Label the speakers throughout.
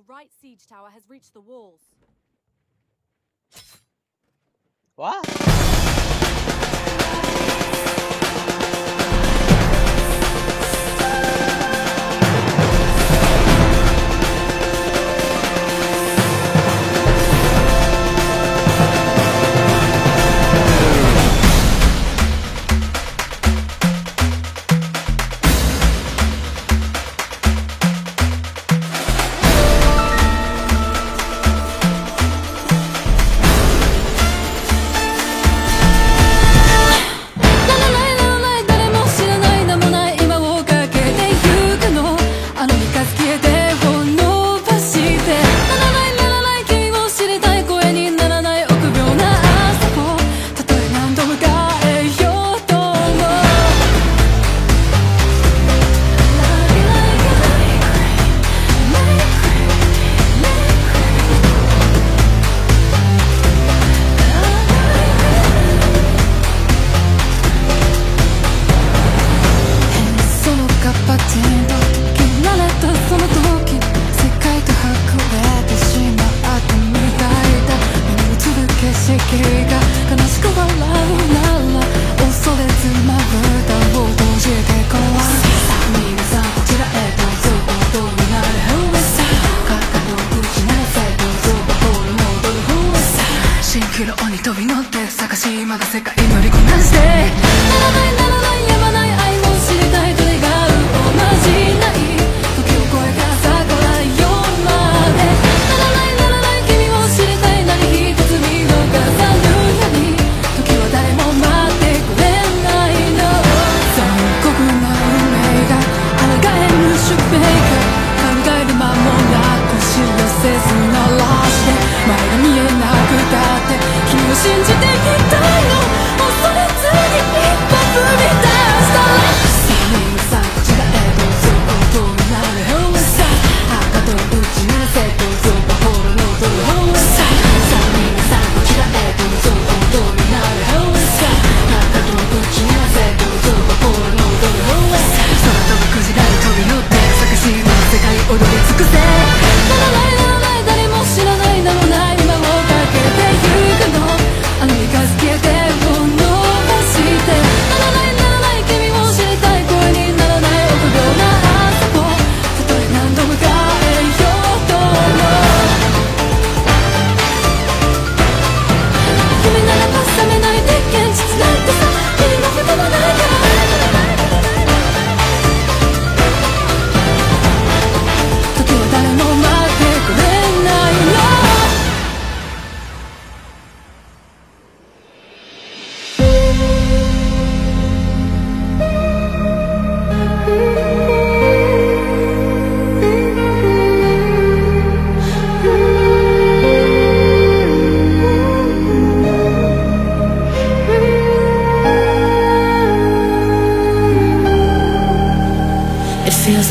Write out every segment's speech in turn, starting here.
Speaker 1: The right siege tower has reached the walls.
Speaker 2: What?
Speaker 1: 飛び乗って探しまだ世界乗りこなして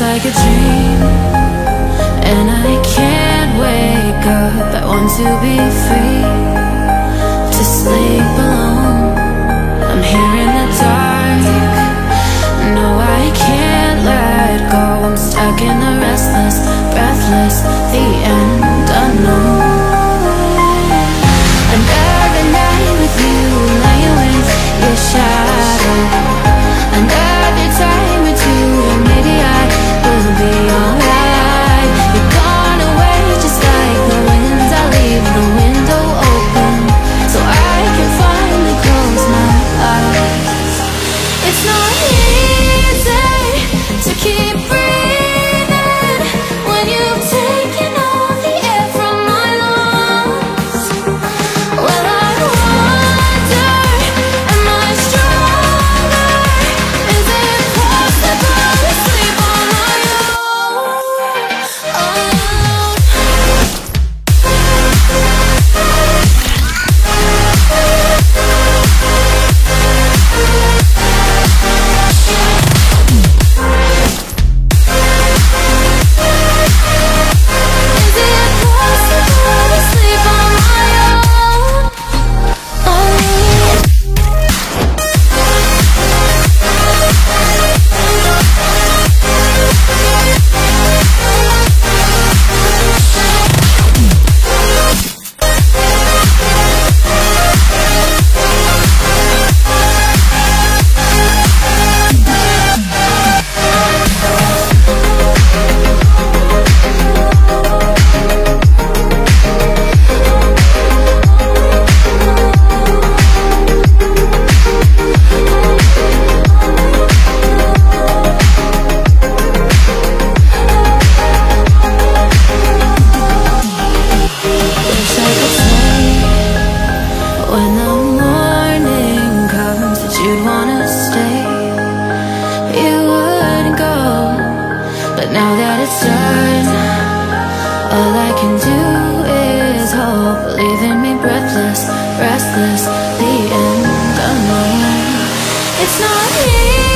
Speaker 3: like a dream. And I can't wake up. I want to be free. To sleep alone. I'm here in the dark. No, I can't let go. I'm stuck in the restless, breathless. The end unknown All I can do is hope. Leaving me breathless, restless. The end unknown It's not here